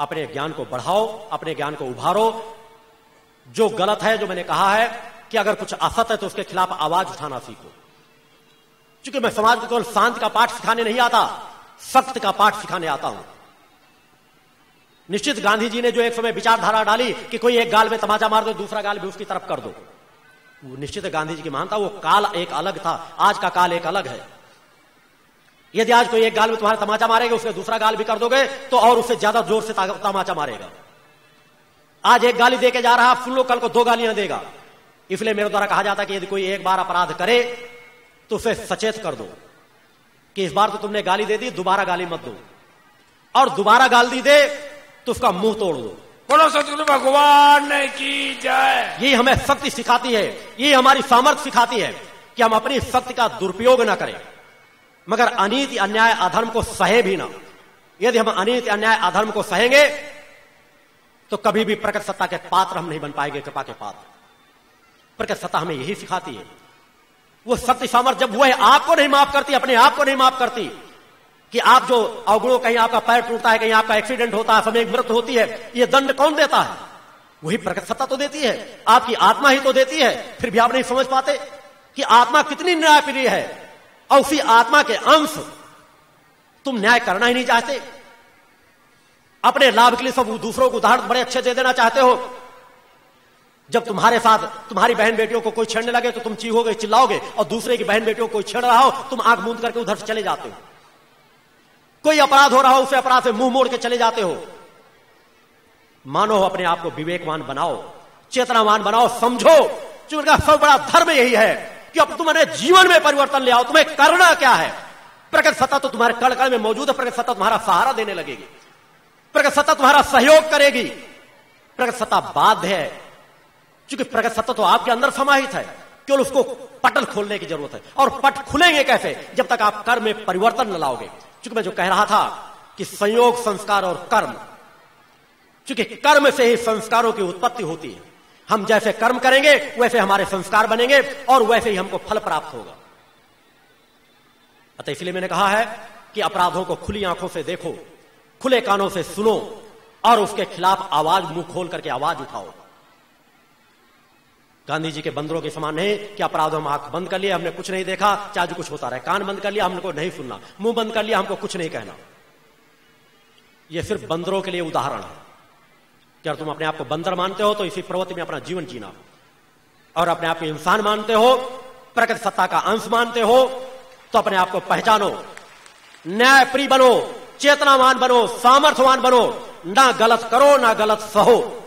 अपने ज्ञान को बढ़ाओ, अपने ज्ञान को उभारो। जो गलत है, जो मैंने कहा है, कि अगर कुछ असत है तो उसके खिलाफ आवाज़ उठाना सीखो। क्योंकि मैं समाज को केवल शांत का पाठ सिखाने नहीं आता, सख्त का पाठ सिखाने आता हूँ। निश्चित गांधी जी ने जो एक समय विचारधारा डाली कि कोई एक गाल में तमाचा मार दो, दूसरा गाल भी उसकी तरफ़ कर दो। निश्चित गांधी जी की मानता, वो काल एक अलग था, आज का काल एक अलग है। यदि आज कोई एक गाल में तुम्हारा तमाचा मारेगा उसके दूसरा गाल भी कर दोगे तो और उससे ज़्यादा ज़ोर से तमाचा मारेगा। आज एक गाली देके जा रहा फुल्लो कल को दो गालियाँ देगा। इसलिए मेरे द्वारा कहा जाता कि यदि कोई एक बार अपराध करे तो उसे सचेत कर दो कि इस बार तो तुमने गाली दे दी दोबारा गाली मत दो। और दोबारा गाल दी दे तो उसका मुँह तोड़ दो। बोलो सतगुरु भगवान की जय। ये हमें शक्ति सिखाती है ये हमारी सामर्थ्य सिखाती है कि हम अपनी शक्ति का दुरुपयोग न करें। मगर अनित अन्याय अधर्म को सहे भी ना। यदि हम अनित अन्याय अधर्म को सहेंगे तो कभी भी प्रकट सत्ता के पात्र हम नहीं बन पाएँगे, कृपा के पात्र। प्रकट सत्ता हमें यही सिखाती है। वो सत्य सामर्थ्य जब वो है, आपको नहीं माफ़ करती, अपने आप को नहीं माफ़ करती कि आप जो अवगुणों कहीं आपका पैर टूटता है, कहीं आपका एक्सीडेंट होता है, समय मृत्यु होती है, ये दंड कौन देता है? वही प्रकट सत्ता तो देती है। आपकी आत्मा ही तो देती है। फिर भी आप नहीं समझ पाते कि आत्मा कितनी न्यायप्रिय है। और उसी आत्मा के अंश। तुम न्याय करना ही नहीं चाहते। अपने लाभ के लिए सब दूसरों को उदाहरण बड़े अच्छे दे देना चाहते हो। जब तुम्हारे साथ तुम्हारी बहन बेटियों को कोई छेड़ने लगे तो तुम चीहोगे, चिल्लाओगे और दूसरे की बहन बेटियों को कोई छेड़ रहा हो, तुम आँख मूंद करके उधर से चले जाते हो। कोई अपराध हो रहा हो, उसे अपराध से मुँह मोड़ के चले जाते हो। मानो अपने आप को विवेकवान बनाओ, चेतनावान बनाओ, समझो। उनका सब बड़ा धर्म यही है। कि अब तुम्हारे जीवन में परिवर्तन ले आओ। तुम्हें करना क्या है? प्रकट सत्ता तो तुम्हारे कड़ में मौजूद है। प्रकट सत्ता तुम्हारा सहारा देने लगेगी। प्रकट सत्ता तुम्हारा सहयोग करेगी। प्रकट सत्ता बाध्य है। क्योंकि प्रकट सत्ता तो आपके अंदर समाहित है। केवल उसको पटल खोलने की ज़रूरत है। और पट खुलेंगे कैसे? जब तक आप कर्म में परिवर्तन न लाओगे। क्योंकि मैं जो कह रहा था कि संयोग, संस्कार और कर्म। क्योंकि कर्म से ही संस्कारों की उत्पत्ति होती है। हम जैसे कर्म करेंगे, वैसे हमारे संस्कार बनेंगे और वैसे ही हमको फल प्राप्त होगा। अतः इसलिए मैंने कहा है कि अपराधों को खुली आँखों से देखो, खुले कानों से सुनो और उसके खिलाफ आवाज़, मुँह खोल करके आवाज़ उठाओ। गांधी जी के बंदरों के समान नहीं कि अपराधों में आँख बंद कर लिया हमने कुछ नहीं देखा, चाहे कुछ होता रहे। कान बंद कर लिया हमको नहीं सुनना। मुँह बंद कर लिया हमको कुछ नहीं कहना। यह सिर्फ़ बंदरों के लिए उदाहरण है। क्या तुम अपने आप को बंदर मानते हो तो इसी प्रवृत्ति में अपना जीवन जीना। और अपने आप को इंसान मानते हो, प्रकृति सत्ता का अंश मानते हो तो अपने आप को पहचानो। न्यायप्रिय बनो, चेतनावान बनो, सामर्थ्यवान बनो। ना गलत करो, ना गलत सहो।